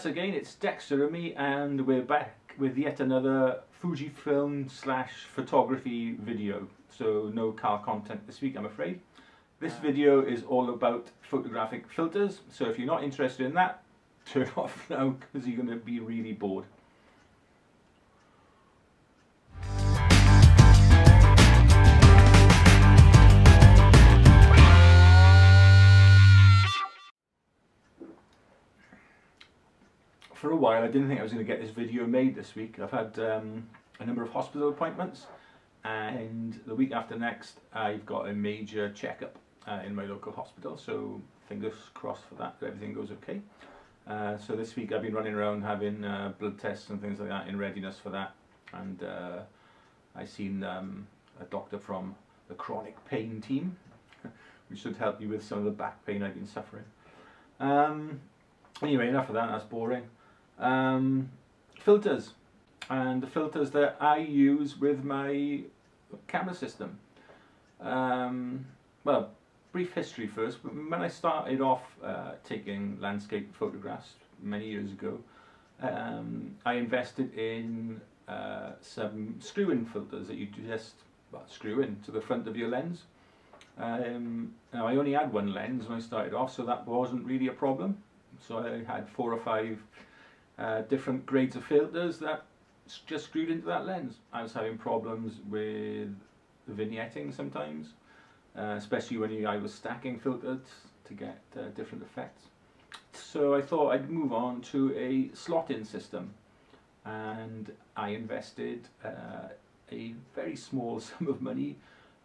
Us again, it's Dexter and me, and we're back with yet another Fujifilm slash photography video. So no car content this week, I'm afraid. This uh. video is all about photographic filters, so if you're not interested in that, turn off now because you're going to be really bored. For a while I didn't think I was going to get this video made this week. I've had um, a number of hospital appointments and the week after next I've got a major checkup uh, in my local hospital so fingers crossed for that, that everything goes okay. Uh, so this week I've been running around having uh, blood tests and things like that in readiness for that and uh, I seen um, a doctor from the chronic pain team which should help you with some of the back pain I've been suffering. Um, anyway, enough of that, that's boring um, filters and the filters that I use with my camera system. Um, well, brief history first. When I started off uh, taking landscape photographs many years ago, um, I invested in uh, some screw-in filters that you just well, screw in to the front of your lens. Um, now I only had one lens when I started off, so that wasn't really a problem. So I had four or five uh, different grades of filters that just screwed into that lens. I was having problems with vignetting sometimes, uh, especially when you, I was stacking filters to get uh, different effects. So I thought I'd move on to a slot-in system and I invested uh, a very small sum of money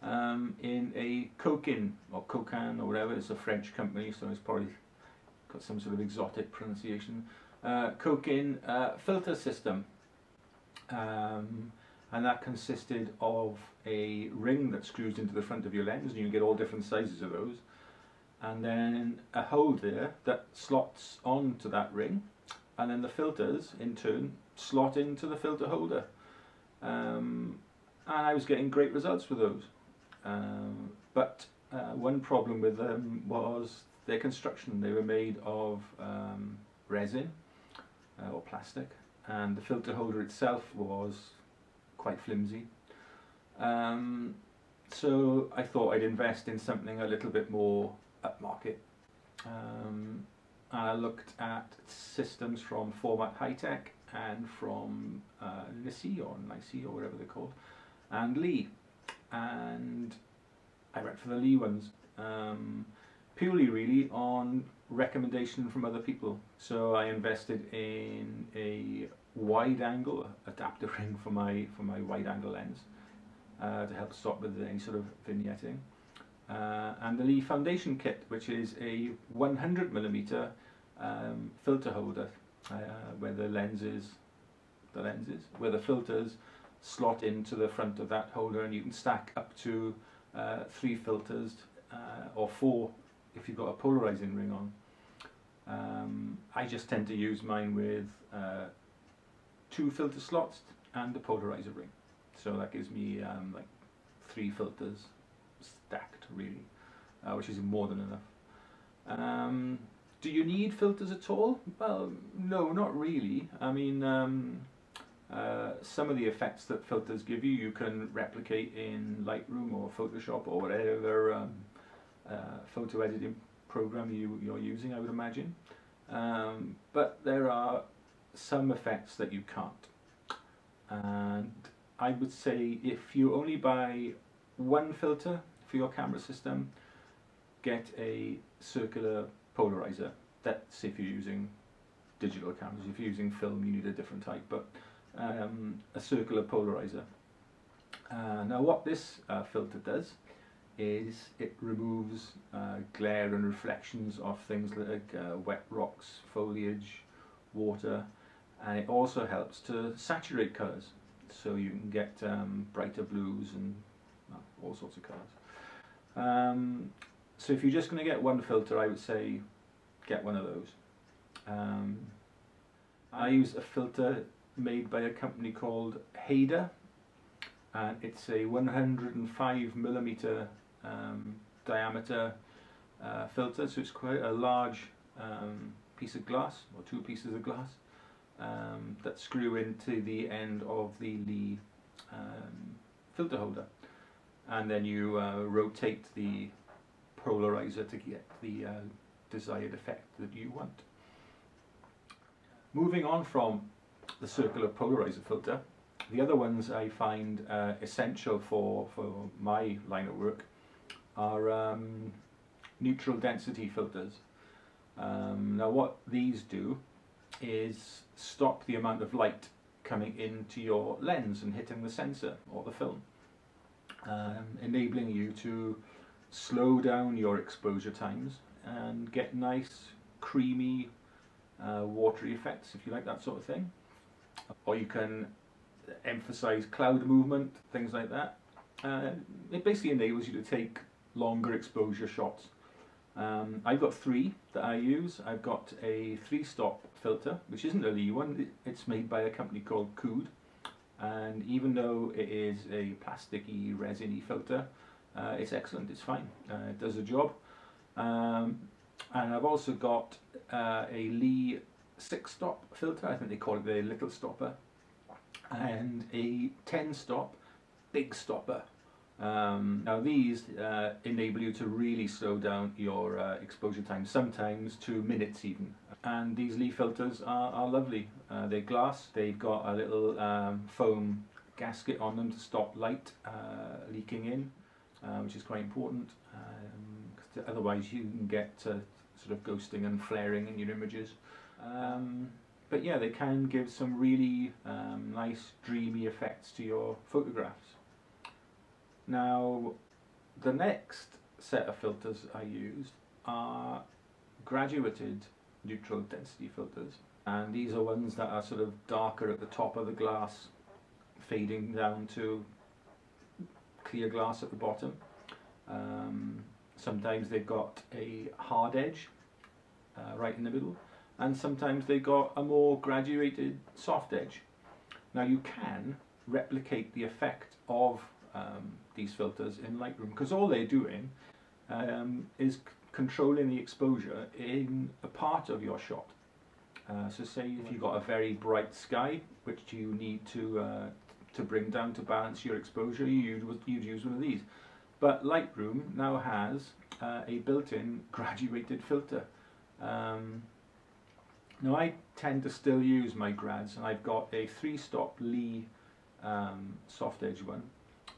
um, in a Cokin or Cocan or whatever, it's a French company so it's probably got some sort of exotic pronunciation uh, Cokin uh, filter system. Um, and that consisted of a ring that screws into the front of your lens and you get all different sizes of those. And then a holder that slots onto that ring. And then the filters in turn slot into the filter holder. Um, and I was getting great results with those. Um, but uh, one problem with them was their construction. They were made of um, resin uh, or plastic and the filter holder itself was quite flimsy. Um, so I thought I'd invest in something a little bit more upmarket. Um, I looked at systems from Formatt Hitech and from uh, NiSi or NiSi or whatever they're called, and Lee. And I went for the Lee ones. Um, purely really on recommendation from other people. So I invested in a wide angle adapter ring for my for my wide angle lens uh, to help stop with any sort of vignetting. Uh, and the Lee Foundation Kit, which is a 100 millimeter um, filter holder, uh, where the lenses, the lenses, where the filters slot into the front of that holder, and you can stack up to uh, three filters uh, or four if you've got a polarizing ring on. Um, I just tend to use mine with uh, two filter slots and a polarizer ring. So that gives me um, like three filters stacked really, uh, which is more than enough. Um, do you need filters at all? Well, no, not really. I mean, um, uh, some of the effects that filters give you, you can replicate in Lightroom or Photoshop or whatever um, photo editing program you, you're using, I would imagine. Um, but there are some effects that you can't. And I would say if you only buy one filter for your camera system, get a circular polarizer. That's if you're using digital cameras. If you're using film, you need a different type, but um, a circular polarizer. Uh, now what this uh, filter does is it removes uh, glare and reflections of things like uh, wet rocks, foliage, water, and it also helps to saturate colours. So you can get um, brighter blues and well, all sorts of colours. Um, so if you're just going to get one filter, I would say get one of those. Um, I use a filter made by a company called Haida and it's a 105 millimeter um, diameter uh, filter, so it's quite a large um, piece of glass or two pieces of glass um, that screw into the end of the um, filter holder and then you uh, rotate the polarizer to get the uh, desired effect that you want. Moving on from the circular polarizer filter, the other ones I find uh, essential for, for my line of work are um, neutral density filters. Um, now what these do is stop the amount of light coming into your lens and hitting the sensor or the film, um, enabling you to slow down your exposure times and get nice creamy uh, watery effects if you like that sort of thing. Or you can emphasize cloud movement, things like that. Uh, it basically enables you to take longer exposure shots. Um, I've got three that I use. I've got a three-stop filter, which isn't a Lee one. It's made by a company called Kood. And even though it is a plasticky, resiny filter, uh, it's excellent, it's fine. Uh, it does the job. Um, and I've also got uh, a Lee six-stop filter, I think they call it the little stopper, and a 10-stop big stopper. Um, now these uh, enable you to really slow down your uh, exposure time, sometimes to minutes even. And these Lee filters are, are lovely. Uh, they're glass, they've got a little um, foam gasket on them to stop light uh, leaking in, uh, which is quite important. Um, otherwise you can get sort of ghosting and flaring in your images. Um, but yeah, they can give some really um, nice dreamy effects to your photographs. Now, the next set of filters I used are graduated neutral density filters and these are ones that are sort of darker at the top of the glass fading down to clear glass at the bottom. Um, sometimes they've got a hard edge uh, right in the middle and sometimes they've got a more graduated soft edge. Now you can replicate the effect of um, these filters in Lightroom because all they're doing um, is controlling the exposure in a part of your shot. Uh, so say if you've got a very bright sky which you need to uh, to bring down to balance your exposure, you'd, you'd use one of these. But Lightroom now has uh, a built-in graduated filter. Um, now I tend to still use my grads and I've got a three-stop Lee um, soft edge one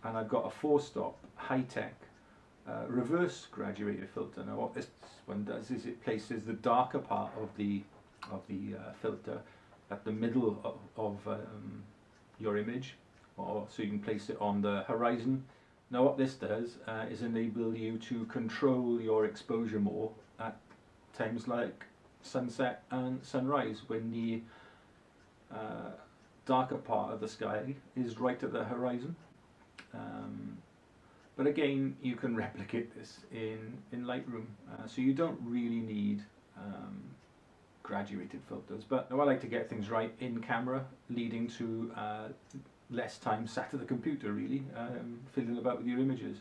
and I've got a four stop Hitech uh, reverse graduated filter. Now what this one does is it places the darker part of the of the uh, filter at the middle of, of um, your image or so you can place it on the horizon. Now what this does uh, is enable you to control your exposure more at times like sunset and sunrise when the uh, darker part of the sky is right at the horizon. Um, but again, you can replicate this in, in Lightroom. Uh, so you don't really need um, graduated filters. But I like to get things right in camera, leading to uh, less time sat at the computer really, um, fiddling about with your images.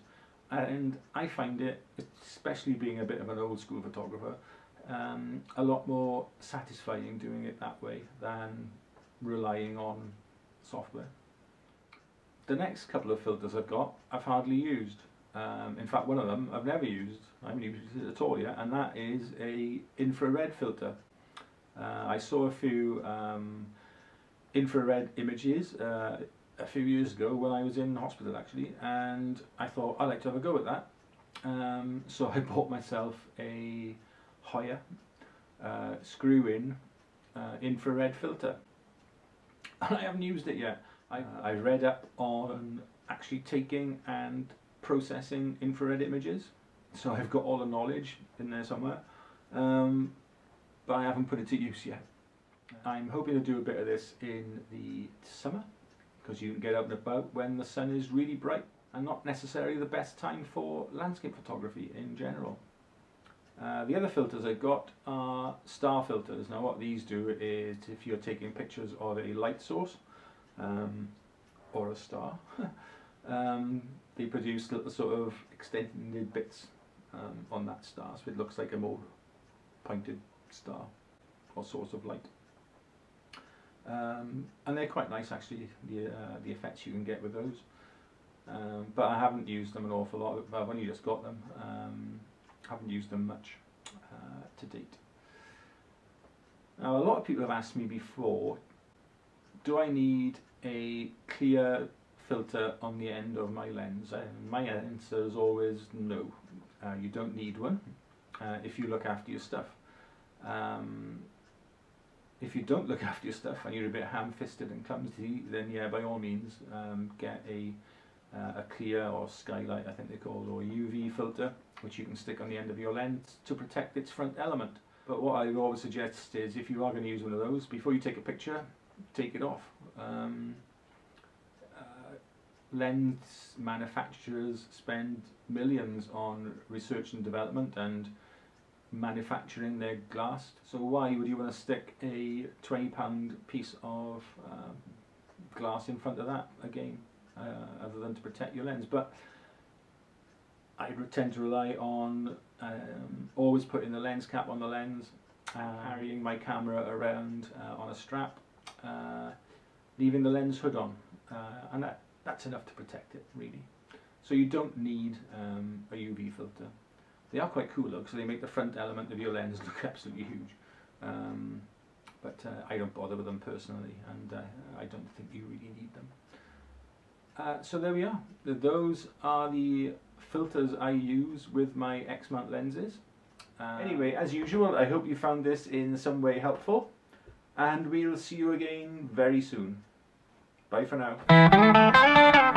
And I find it, especially being a bit of an old school photographer, um, a lot more satisfying doing it that way than relying on software. The next couple of filters I've got, I've hardly used. Um, in fact, one of them I've never used. I haven't used it at all yet, and that is a infrared filter. Uh, I saw a few um, infrared images uh, a few years ago when I was in hospital actually, and I thought I'd like to have a go at that. Um, so I bought myself a Hoya uh, screw-in uh, infrared filter. And I haven't used it yet. I, I read up on actually taking and processing infrared images, so I've got all the knowledge in there somewhere, um, but I haven't put it to use yet. I'm hoping to do a bit of this in the summer, because you can get out and about when the sun is really bright and not necessarily the best time for landscape photography in general. Uh, the other filters I've got are star filters. Now what these do is if you're taking pictures of a light source, um, or a star. um, they produce little sort of extended bits um, on that star, so it looks like a more pointed star. or source of light. Um, and they're quite nice actually, the, uh, the effects you can get with those. Um, but I haven't used them an awful lot, I've only just got them, um, haven't used them much uh, to date. Now a lot of people have asked me before, do I need a clear filter on the end of my lens? And my answer is always no, uh, you don't need one uh, if you look after your stuff. Um, if you don't look after your stuff and you're a bit ham-fisted and clumsy, then yeah, by all means, um, get a uh, a clear or skylight, I think they're called, or UV filter, which you can stick on the end of your lens to protect its front element. But what I always suggest is if you are going to use one of those, before you take a picture, take it off. Um, uh, lens manufacturers spend millions on research and development and manufacturing their glass. So why would you want to stick a 20 pound piece of um, glass in front of that again? uh, other than to protect your lens. But I tend to rely on um, always putting the lens cap on the lens, uh, carrying my camera around uh, on a strap, uh, leaving the lens hood on, uh, and that, that's enough to protect it really. So you don't need um, a UV filter. They are quite cool though, because they make the front element of your lens look absolutely huge. Um, but uh, I don't bother with them personally, and I don't think you really need them. Uh, so there we are. Those are the filters I use with my X-mount lenses. Uh, anyway, as usual, I hope you found this in some way helpful. And we'll see you again very soon. Bye for now.